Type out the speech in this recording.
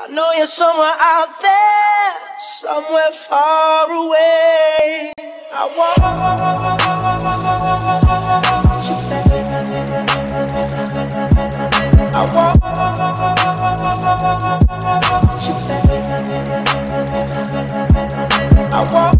I know you're somewhere out there, somewhere far away. I want. I want. I want.